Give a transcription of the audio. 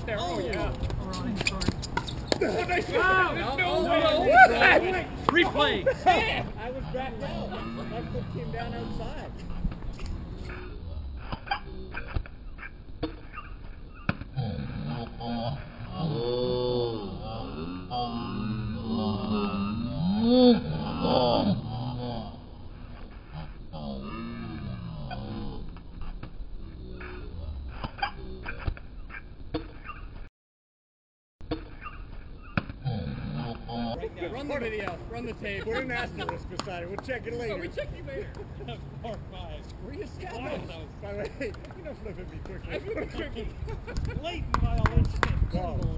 get there. Oh, yeah. All right, sorry. Oh, nice Wow, no, No no, way. no, What? no. Replay. Oh, man, I was back out. My foot came down outside. Run the video. Run the tape. Put an asterisk beside it. We'll check it later. we check you later. Four, five. Where you scat Five those? those. By the way, you know flip it me quickly. I quickly. Blatant violation. Well,